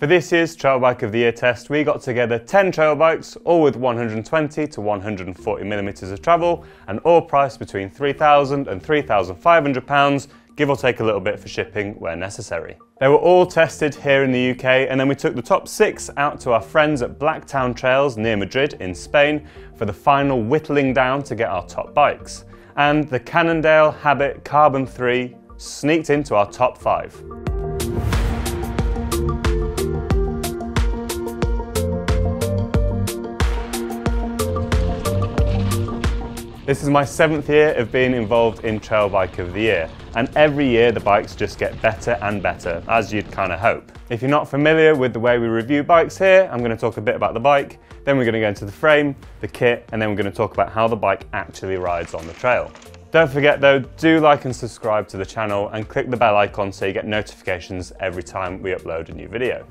For this year's Trail Bike of the Year test, we got together 10 trail bikes, all with 120 to 140 millimetres of travel, and all priced between £3,000 and £3,500, give or take a little bit for shipping where necessary. They were all tested here in the UK, and then we took the top six out to our friends at Blacktown Trails near Madrid in Spain for the final whittling down to get our top bikes. And the Cannondale Habit Carbon 3 sneaked into our top five. This is my seventh year of being involved in Trail Bike of the Year, and every year the bikes just get better and better, as you'd kind of hope. If you're not familiar with the way we review bikes here, I'm going to talk a bit about the bike, then we're going to go into the frame, the kit, and then we're going to talk about how the bike actually rides on the trail. Don't forget though, do like and subscribe to the channel and click the bell icon so you get notifications every time we upload a new video.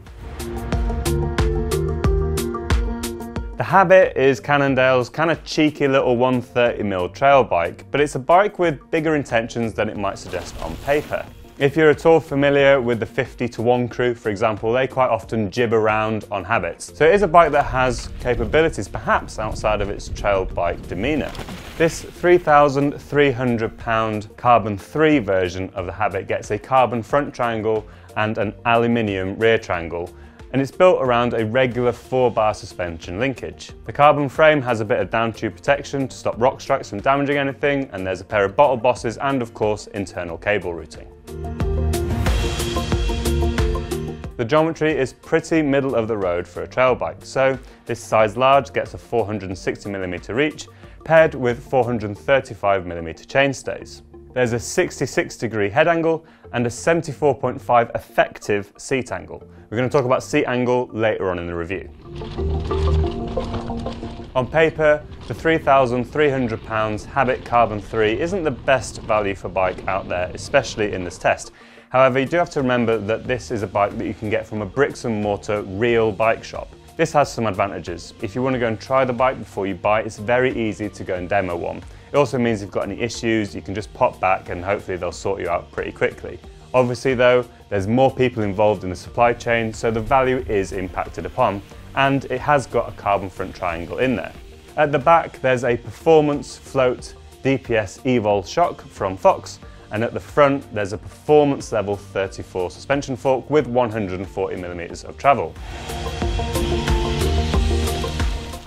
The Habit is Cannondale's kind of cheeky little 130mm trail bike, but it's a bike with bigger intentions than it might suggest on paper. If you're at all familiar with the 50 to 1 crew, for example, they quite often jib around on habits. So it is a bike that has capabilities perhaps outside of its trail bike demeanour. This 3,300 pound carbon 3 version of the Habit gets a carbon front triangle and an aluminium rear triangle, and it's built around a regular 4-bar suspension linkage. The carbon frame has a bit of down tube protection to stop rock strikes from damaging anything, and there's a pair of bottle bosses and of course internal cable routing. The geometry is pretty middle of the road for a trail bike, so this size large gets a 460mm reach, paired with 435mm chainstays. There's a 66 degree head angle and a 74.5 effective seat angle. We're going to talk about seat angle later on in the review. On paper, the £3,300 Habit Carbon 3 isn't the best value for bike out there, especially in this test. However, you do have to remember that this is a bike that you can get from a bricks and mortar real bike shop. This has some advantages. If you want to go and try the bike before you buy, it's very easy to go and demo one. It also means if you've got any issues, you can just pop back and hopefully they'll sort you out pretty quickly. Obviously though, there's more people involved in the supply chain, so the value is impacted upon, and it has got a carbon front triangle in there. At the back, there's a performance float DPS Evol shock from Fox, and at the front, there's a performance level 34 suspension fork with 140 millimeters of travel.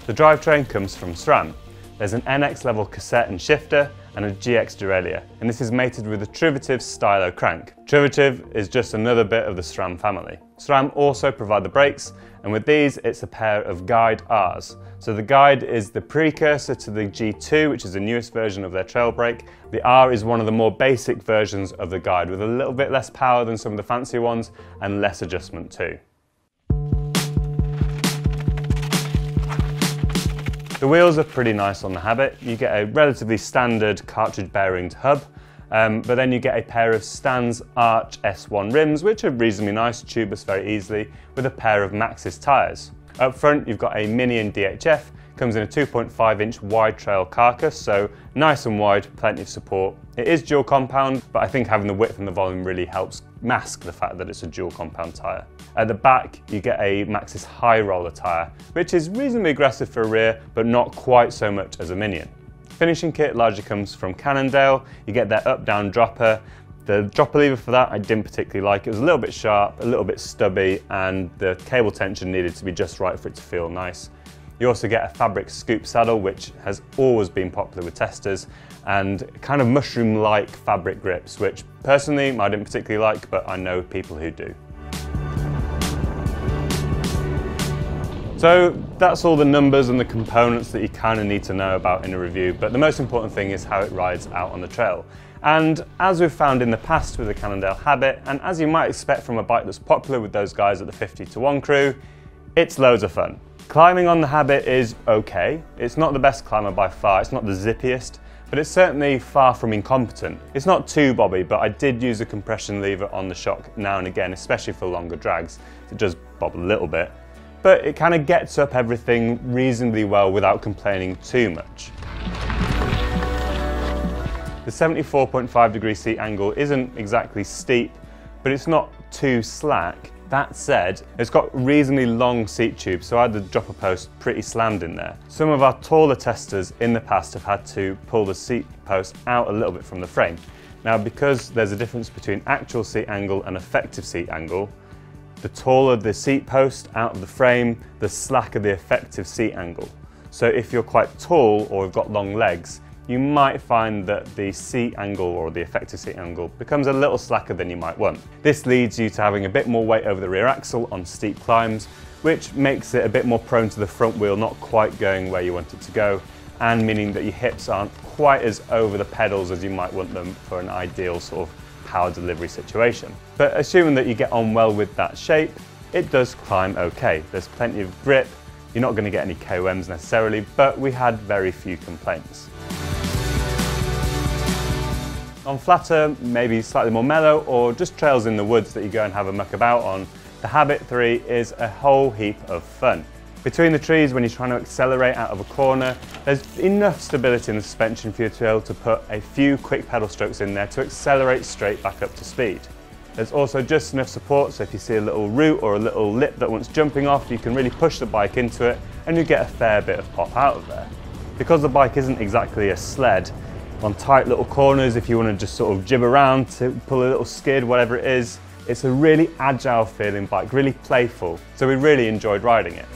The drivetrain comes from SRAM, there's an NX level cassette and shifter and a GX derailleur, and this is mated with a Truvativ stylo crank. Truvativ is just another bit of the SRAM family. SRAM also provide the brakes, and with these it's a pair of Guide Rs. So the Guide is the precursor to the G2, which is the newest version of their trail brake. The R is one of the more basic versions of the Guide with a little bit less power than some of the fancier ones and less adjustment too. The wheels are pretty nice on the Habit. You get a relatively standard cartridge bearinged hub, um, but then you get a pair of Stans Arch S1 rims, which are reasonably nice, tubeless very easily, with a pair of Maxxis tyres. Up front, you've got a Minion DHF, Comes in a 2.5 inch wide trail carcass, so nice and wide, plenty of support. It is dual compound, but I think having the width and the volume really helps mask the fact that it's a dual compound tyre. At the back, you get a Maxxis high roller tyre, which is reasonably aggressive for a rear, but not quite so much as a Minion. Finishing kit largely comes from Cannondale. You get their up-down dropper. The dropper lever for that I didn't particularly like. It was a little bit sharp, a little bit stubby, and the cable tension needed to be just right for it to feel nice. You also get a fabric scoop saddle, which has always been popular with testers, and kind of mushroom-like fabric grips, which personally I didn't particularly like, but I know people who do. So that's all the numbers and the components that you kind of need to know about in a review, but the most important thing is how it rides out on the trail. And as we've found in the past with the Cannondale Habit, and as you might expect from a bike that's popular with those guys at the 50 to 1 crew, it's loads of fun. Climbing on the Habit is okay. It's not the best climber by far, it's not the zippiest, but it's certainly far from incompetent. It's not too bobby, but I did use a compression lever on the shock now and again, especially for longer drags. It does bob a little bit, but it kind of gets up everything reasonably well without complaining too much. The 74.5 degree seat angle isn't exactly steep, but it's not too slack. That said, it's got reasonably long seat tubes, so I had the dropper post pretty slammed in there. Some of our taller testers in the past have had to pull the seat post out a little bit from the frame. Now, because there's a difference between actual seat angle and effective seat angle, the taller the seat post out of the frame, the slacker the effective seat angle. So if you're quite tall or have got long legs, you might find that the seat angle or the effective seat angle becomes a little slacker than you might want. This leads you to having a bit more weight over the rear axle on steep climbs, which makes it a bit more prone to the front wheel not quite going where you want it to go, and meaning that your hips aren't quite as over the pedals as you might want them for an ideal sort of power delivery situation. But assuming that you get on well with that shape, it does climb okay. There's plenty of grip, you're not going to get any KOMs necessarily, but we had very few complaints. On flatter, maybe slightly more mellow, or just trails in the woods that you go and have a muck about on, the Habit 3 is a whole heap of fun. Between the trees, when you're trying to accelerate out of a corner, there's enough stability in the suspension for you to be able to put a few quick pedal strokes in there to accelerate straight back up to speed. There's also just enough support, so if you see a little root or a little lip that wants jumping off, you can really push the bike into it and you get a fair bit of pop out of there. Because the bike isn't exactly a sled, on tight little corners if you want to just sort of jib around to pull a little skid, whatever it is. It's a really agile feeling bike, really playful. So we really enjoyed riding it.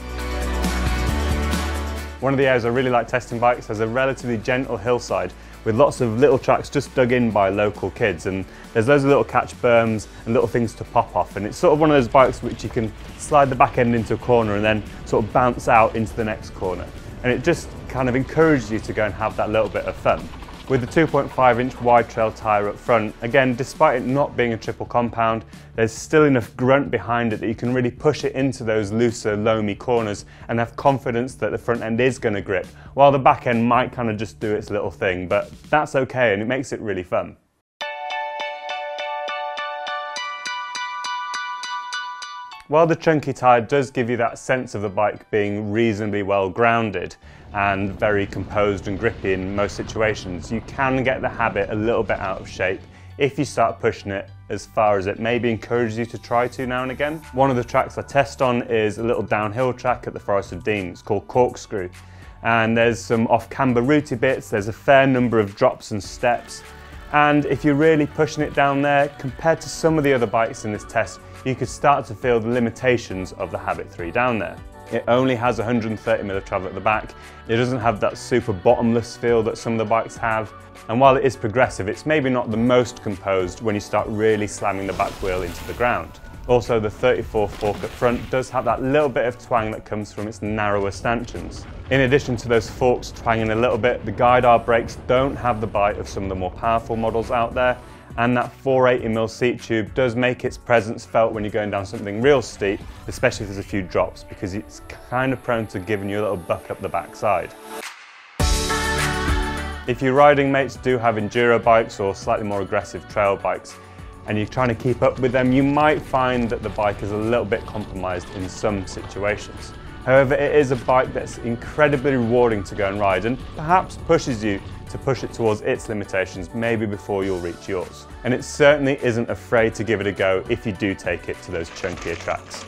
One of the areas I really like testing bikes has a relatively gentle hillside with lots of little tracks just dug in by local kids. And there's loads of little catch berms and little things to pop off. And it's sort of one of those bikes which you can slide the back end into a corner and then sort of bounce out into the next corner. And it just kind of encourages you to go and have that little bit of fun. With the 2.5 inch wide trail tyre up front, again, despite it not being a triple compound, there's still enough grunt behind it that you can really push it into those looser, loamy corners and have confidence that the front end is going to grip, while the back end might kind of just do its little thing, but that's okay and it makes it really fun. While the chunky tyre does give you that sense of the bike being reasonably well grounded and very composed and grippy in most situations, you can get the habit a little bit out of shape if you start pushing it as far as it maybe encourages you to try to now and again. One of the tracks I test on is a little downhill track at the Forest of Dean. It's called Corkscrew. And there's some off-camber rooty bits, there's a fair number of drops and steps. And if you're really pushing it down there, compared to some of the other bikes in this test, you could start to feel the limitations of the Habit 3 down there. It only has 130 mm of travel at the back. It doesn't have that super bottomless feel that some of the bikes have. And while it is progressive, it's maybe not the most composed when you start really slamming the back wheel into the ground. Also, the 34 fork up front does have that little bit of twang that comes from its narrower stanchions. In addition to those forks twanging a little bit, the guide brakes don't have the bite of some of the more powerful models out there, and that 480mm seat tube does make its presence felt when you're going down something real steep, especially if there's a few drops, because it's kind of prone to giving you a little buck up the backside. If your riding mates do have enduro bikes or slightly more aggressive trail bikes, and you're trying to keep up with them, you might find that the bike is a little bit compromised in some situations. However, it is a bike that's incredibly rewarding to go and ride and perhaps pushes you to push it towards its limitations, maybe before you'll reach yours. And it certainly isn't afraid to give it a go if you do take it to those chunkier tracks.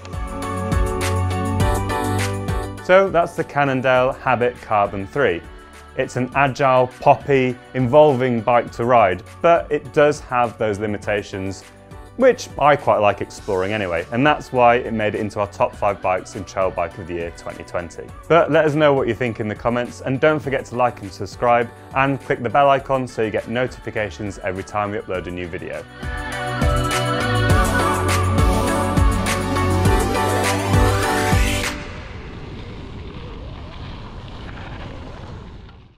So that's the Cannondale Habit Carbon 3. It's an agile, poppy, involving bike to ride, but it does have those limitations which I quite like exploring anyway, and that's why it made it into our top 5 bikes in Trail Bike of the Year 2020. But let us know what you think in the comments, and don't forget to like and subscribe, and click the bell icon so you get notifications every time we upload a new video.